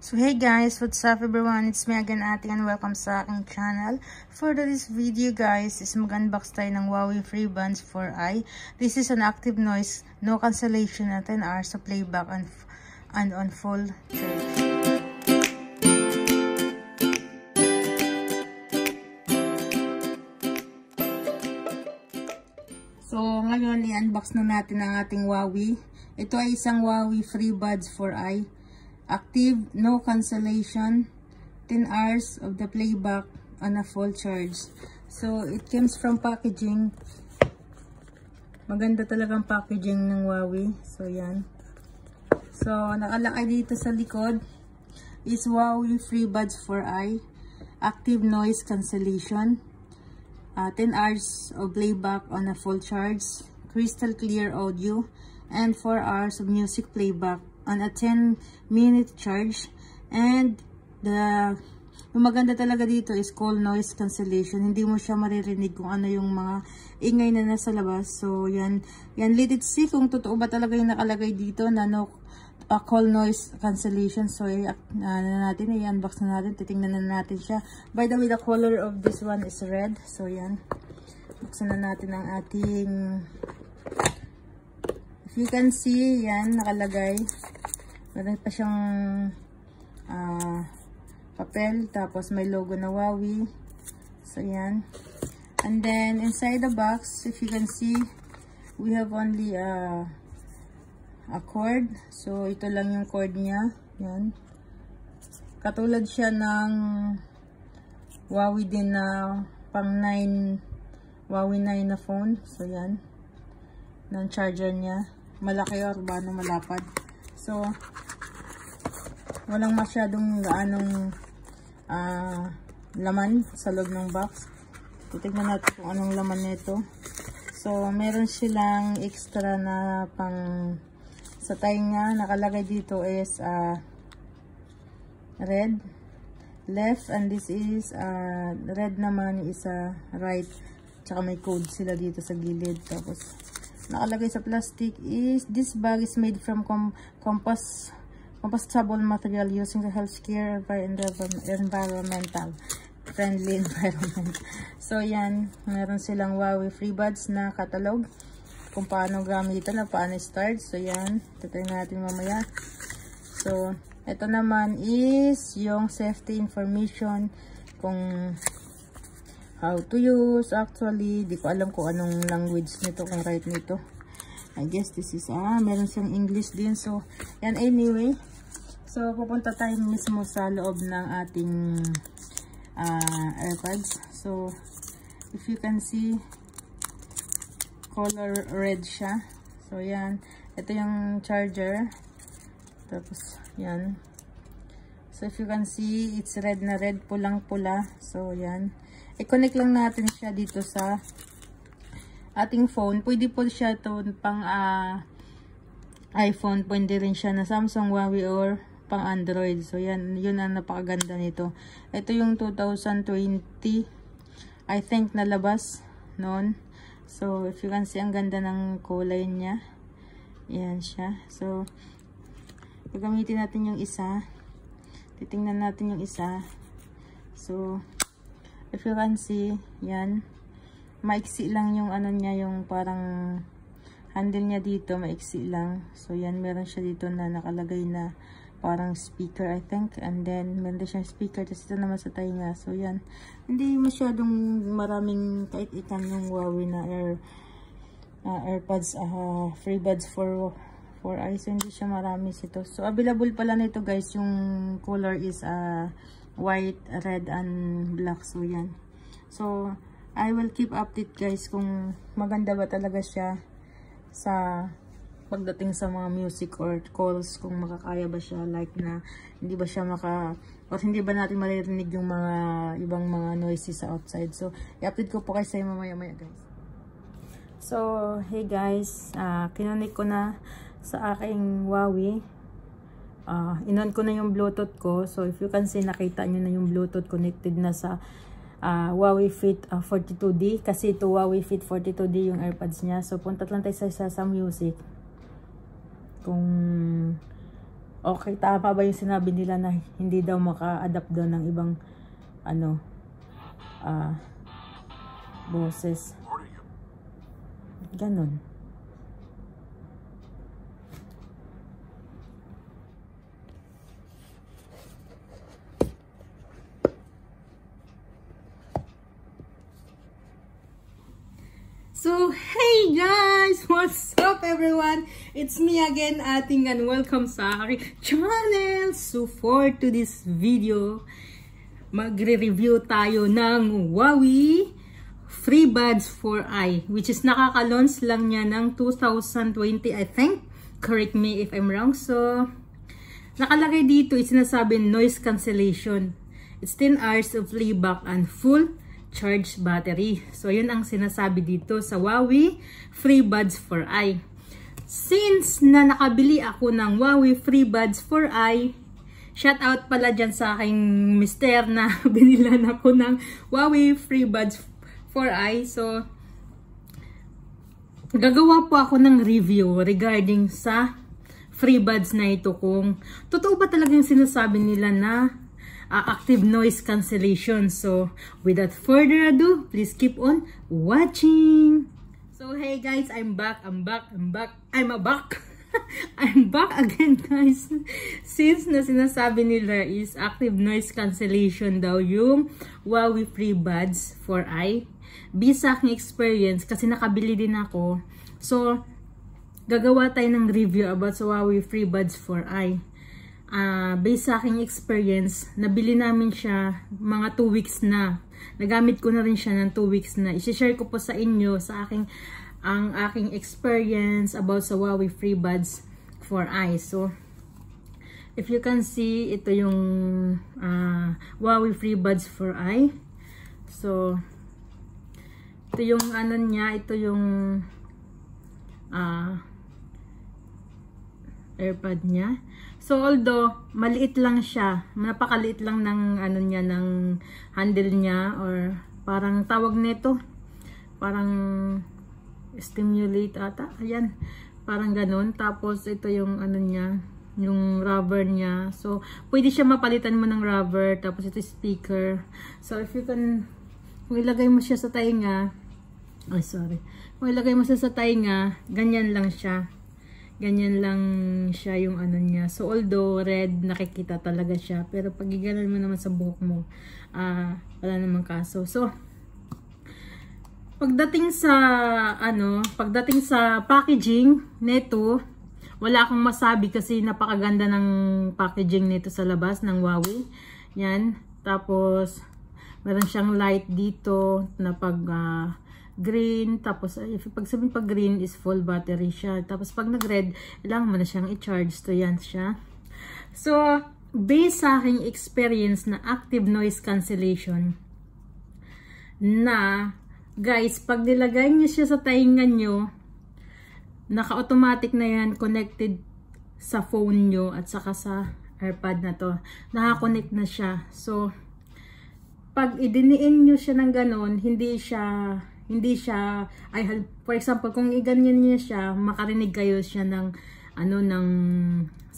So hey guys, what's up everyone? It's me again Ate and welcome sa aking channel. For this video guys, is mag-unbox tayo ng Huawei Free Buds 4i. This is an active noise, no cancellation at 10 hours of playback and, and on full charge. So ngayon i-unbox na natin ang ating Huawei. Ito ay isang Huawei Free Buds 4i active, no cancellation, 10 hours of the playback on a full charge. So, it comes from packaging. Maganda talagang packaging ng Huawei. So, yan. So, nakalakay dito sa likod is Huawei FreeBuds 4i. Active noise cancellation. Uh, 10 hours of playback on a full charge. Crystal clear audio. And 4 hours of music playback on a 10 minute charge and the yung maganda talaga dito is call noise cancellation. Hindi mo siya maririnig kung ano yung mga ingay na nasa labas. So, yan. Yan, let it see kung totoo ba talaga yung nakalagay dito na no uh, call noise cancellation. So, uh, ano natin, i-unbox na natin. Titingnan na natin siya. By the way, the color of this one is red. So, yan. Buksan na natin ang ating If you can see, yan, nakalagay. Meron pa siyang uh, papel. Tapos may logo na Huawei. So, yan. And then, inside the box, if you can see, we have only uh, a cord. So, ito lang yung cord niya. Yan. Katulad siya ng Huawei din na pang 9 Huawei 9 na phone. So, yan. Ng charger niya malaki or bano malapad. So, walang masyadong gaanong uh, laman sa loob ng box. Titignan natin kung anong laman nito. So, meron silang extra na pang sa tainga. Nakalagay dito is uh, red, left, and this is uh, red naman is uh, right. Tsaka may code sila dito sa gilid. Tapos, nakalagay sa plastic is this bag is made from com compost compostable material using the healthcare environmental friendly environment. So yan, meron silang Huawei FreeBuds na catalog kung paano gamitan na paano start. So yan, tutay natin mamaya. So, ito naman is yung safety information kung how to use actually. Di ko alam kung anong language nito kung right nito. I guess this is ah meron siyang English din. So yan anyway. So pupunta tayo mismo sa loob ng ating uh, airpods. So if you can see color red siya. So yan. Ito yung charger. Tapos yan. So if you can see it's red na red pulang pula so yan i-connect lang natin siya dito sa ating phone. Pwede po siya to pang uh, iPhone. Pwede rin siya na Samsung, Huawei or pang Android. So, yan. Yun ang napakaganda nito. Ito yung 2020. I think nalabas noon. So, if you can see, ang ganda ng kulay niya. Yan siya. So, gagamitin natin yung isa. Titingnan natin yung isa. So, if you can see, yan, maiksi lang yung ano niya, yung parang handle niya dito, maiksi lang. So, yan, meron siya dito na nakalagay na parang speaker, I think. And then, meron siyang speaker. Tapos ito naman sa tainga. So, yan. Hindi masyadong maraming kait-ikan yung Huawei na Air, uh, AirPods, uh, FreeBuds for for eyes. So, hindi siya marami ito. So, available pala nito guys. Yung color is uh, white, red, and black. So, yan. So, I will keep update guys kung maganda ba talaga siya sa pagdating sa mga music or calls kung makakaya ba siya like na hindi ba siya maka or hindi ba natin maririnig yung mga ibang mga noises sa outside so i-update ko po kayo sa mamaya maya guys so hey guys uh, kinonik ko na sa aking Huawei uh, inon ko na yung bluetooth ko so if you can see nakita nyo na yung bluetooth connected na sa uh, Huawei Fit uh, 42D kasi ito Huawei Fit 42D yung airpods niya so punta lang tayo sa, sa, sa music kung Okay, tama ba yung sinabi nila na hindi daw maka-adapt daw ng ibang ano ah uh, boses. Ganon. So, hey guys! What's up everyone? It's me again, ating and welcome sa aking channel. So, for to this video, magre-review tayo ng Huawei FreeBuds 4i which is nakaka-launch lang niya ng 2020 I think. Correct me if I'm wrong. So, nakalagay dito, sinasabi noise cancellation. It's 10 hours of playback and full charged battery. So, yun ang sinasabi dito sa Huawei FreeBuds 4i. Since na nakabili ako ng Huawei FreeBuds 4i, shout out pala dyan sa aking mister na binilan ako ng Huawei FreeBuds 4i. So, gagawa po ako ng review regarding sa FreeBuds na ito kung totoo ba talaga yung sinasabi nila na uh, active noise cancellation. So, without further ado, please keep on watching. So, hey guys, I'm back, I'm back, I'm back, I'm a back. I'm back again guys. Since na sinasabi nila is active noise cancellation daw yung Huawei FreeBuds 4i. Based sa aking experience, kasi nakabili din ako. So, gagawa tayo ng review about sa Huawei FreeBuds 4i uh, based sa aking experience, nabili namin siya mga 2 weeks na. Nagamit ko na rin siya ng 2 weeks na. I-share ko po sa inyo sa aking ang aking experience about sa Huawei FreeBuds for eyes. So, if you can see, ito yung uh, Huawei FreeBuds for eye. So, ito yung ano niya, ito yung uh, AirPod niya. So although maliit lang siya, napakaliit lang ng ano niya ng handle niya or parang tawag nito, parang stimulate ata. Ayan, parang ganun. Tapos ito yung ano niya, yung rubber niya. So pwede siya mapalitan mo ng rubber, tapos ito speaker. So if you can kung ilagay mo siya sa tainga, ay sorry. Kung ilagay mo siya sa tainga, ganyan lang siya ganyan lang siya yung ano niya. So, although red, nakikita talaga siya. Pero pag igalan mo naman sa buhok mo, uh, wala namang kaso. So, pagdating sa, ano, pagdating sa packaging nito, wala akong masabi kasi napakaganda ng packaging nito sa labas ng Huawei. Yan. Tapos, meron siyang light dito na pag uh, green, tapos if pag sabihin pag green is full battery siya. Tapos pag nag-red, kailangan mo na siyang i-charge. So yan siya. So, based sa aking experience na active noise cancellation, na, guys, pag nilagay niyo siya sa tainga nyo, naka-automatic na yan connected sa phone nyo at saka sa AirPod na to. Nakakonect na siya. So, pag idiniin nyo siya ng ganon, hindi siya hindi siya, ay, for example, kung iganyan niya siya, makarinig kayo siya ng, ano, ng,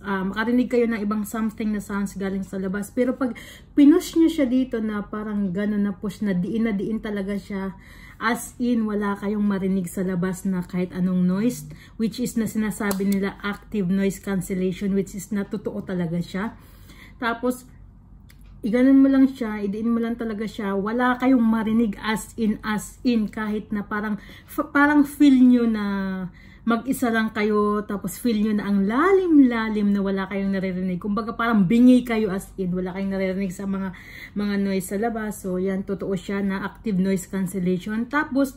uh, makarinig kayo ng ibang something na sounds galing sa labas. Pero pag pinush niyo siya dito na parang gano'n na push na diin na diin talaga siya, as in wala kayong marinig sa labas na kahit anong noise, which is na sinasabi nila active noise cancellation, which is na totoo talaga siya. Tapos, iganon mo lang siya, idiin mo lang talaga siya, wala kayong marinig as in, as in, kahit na parang, parang feel nyo na mag-isa lang kayo, tapos feel nyo na ang lalim-lalim na wala kayong naririnig. Kumbaga parang bingi kayo as in, wala kayong naririnig sa mga, mga noise sa labas. So yan, totoo siya na active noise cancellation. Tapos,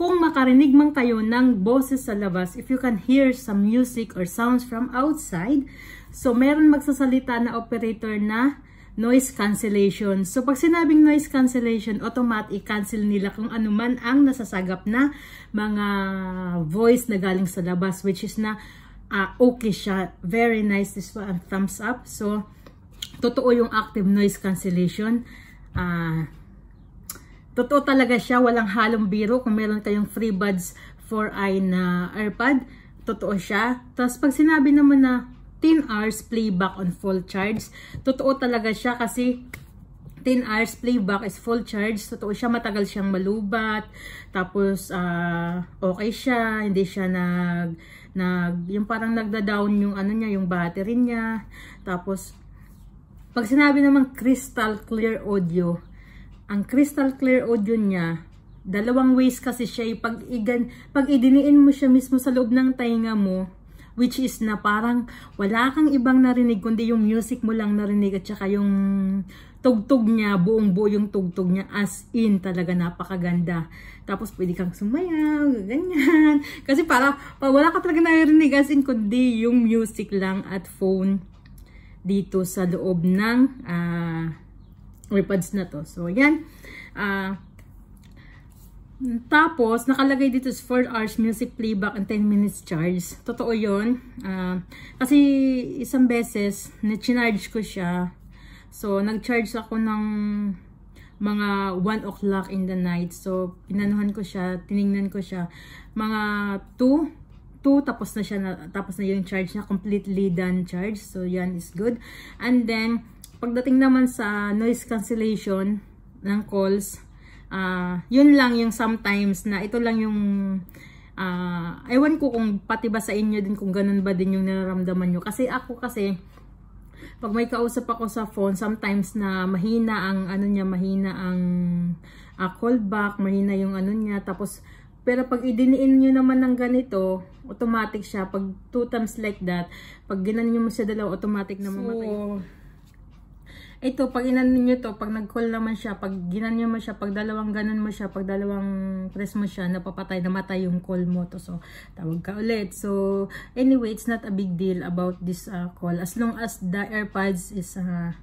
kung makarinig man kayo ng boses sa labas, if you can hear some music or sounds from outside, so meron magsasalita na operator na noise cancellation. So, pag sinabing noise cancellation, automatic cancel nila kung ano man ang nasasagap na mga voice na galing sa labas, which is na uh, okay siya. Very nice. This one, thumbs up. So, totoo yung active noise cancellation. Uh, totoo talaga siya. Walang halong biro. Kung meron kayong free buds 4i na AirPod, totoo siya. Tapos, pag sinabi naman na 10 hours playback on full charge. Totoo talaga siya kasi 10 hours playback is full charge. Totoo siya, matagal siyang malubat. Tapos, uh, okay siya. Hindi siya nag, nag, yung parang nagda-down yung ano niya, yung battery niya. Tapos, pag sinabi naman crystal clear audio, ang crystal clear audio niya, dalawang ways kasi siya. Pag, igan, pag idiniin mo siya mismo sa loob ng tainga mo, which is na parang wala kang ibang narinig kundi yung music mo lang narinig at saka yung tugtog niya, buong buo yung tugtog niya as in talaga napakaganda. Tapos pwede kang sumayaw, ganyan. Kasi para, pa, wala ka talaga narinig as in kundi yung music lang at phone dito sa loob ng uh, earpods na to. So, yan. Uh, tapos, nakalagay dito is 4 hours music playback and 10 minutes charge. Totoo yun. Uh, kasi isang beses, na-charge ko siya. So, nag-charge ako ng mga 1 o'clock in the night. So, pinanuhan ko siya, tiningnan ko siya. Mga 2, 2 tapos na siya, na, tapos na yung charge niya, completely done charge. So, yan is good. And then, pagdating naman sa noise cancellation ng calls, uh, yun lang yung sometimes na ito lang yung uh, ewan ko kung pati ba sa inyo din kung ganun ba din yung nararamdaman nyo kasi ako kasi pag may kausap ako sa phone sometimes na mahina ang ano niya mahina ang uh, callback mahina yung ano niya tapos pero pag idiniin nyo naman ng ganito, automatic siya. Pag two times like that, pag ginanin nyo mo siya dalawa, automatic na mamatay. So, ito, pag inan nyo to, pag nag-call naman siya, pag ginanyo mo siya, pag dalawang ganun mo siya, pag dalawang press mo siya, napapatay, namatay yung call mo to. So, tawag ka ulit. So, anyway, it's not a big deal about this uh, call. As long as the AirPods is uh,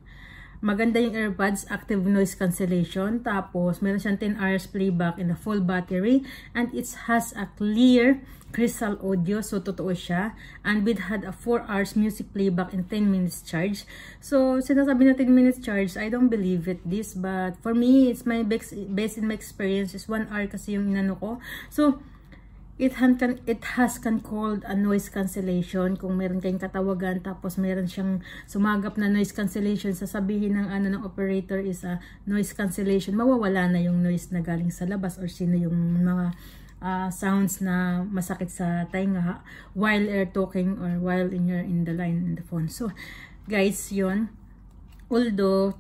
Maganda yung AirPods, active noise cancellation. Tapos, meron siyang 10 hours playback in a full battery. And it has a clear crystal audio. So, totoo siya. And it had a 4 hours music playback in 10 minutes charge. So, sinasabi na 10 minutes charge, I don't believe it this. But, for me, it's my best, based in my experience is 1 hour kasi yung inano ko. So, It, can, it has can called a noise cancellation. Kung meron kayong katawagan, tapos meron siyang sumagap na noise cancellation, sasabihin ng ano ng operator is a noise cancellation. Mawawala na yung noise na galing sa labas or sino yung mga uh, sounds na masakit sa tainga while air talking or while in your in the line in the phone. So, guys, yon Although,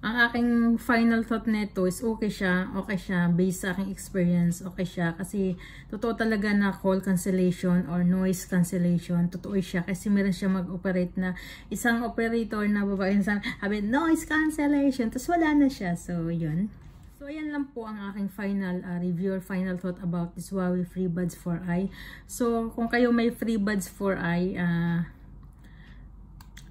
ang aking final thought nito is okay siya, okay siya based sa aking experience, okay siya kasi totoo talaga na call cancellation or noise cancellation, totoo siya kasi meron siya mag-operate na isang operator na babae na sabi noise cancellation, tapos wala na siya, so yun. So ayan lang po ang aking final uh, review or final thought about this Huawei FreeBuds 4i. So kung kayo may FreeBuds 4i, uh,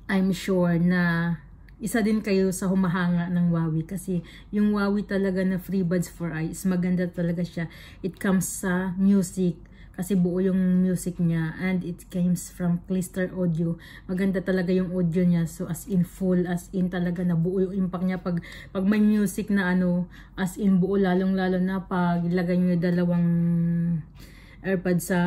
I'm sure na isa din kayo sa humahanga ng Huawei kasi yung Huawei talaga na FreeBuds 4i is maganda talaga siya. It comes sa music kasi buo yung music niya and it comes from Clister Audio. Maganda talaga yung audio niya so as in full as in talaga na buo yung impact niya pag pag may music na ano as in buo lalong lalo na pag ilagay niyo dalawang AirPods sa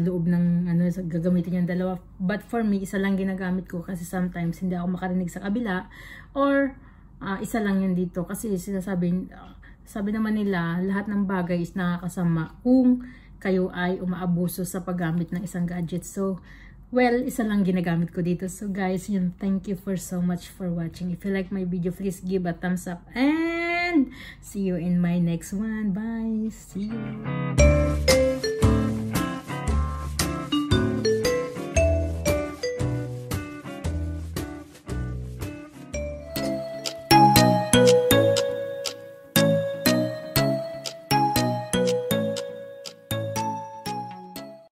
loob ng ano gagamitin yung dalawa. But for me isa lang ginagamit ko kasi sometimes hindi ako makarinig sa kabila or uh, isa lang yun dito. Kasi sinasabi uh, sabi naman nila lahat ng bagay is nakakasama kung kayo ay umaabuso sa paggamit ng isang gadget. So well isa lang ginagamit ko dito. So guys yun thank you for so much for watching. If you like my video please give a thumbs up and see you in my next one. Bye. See you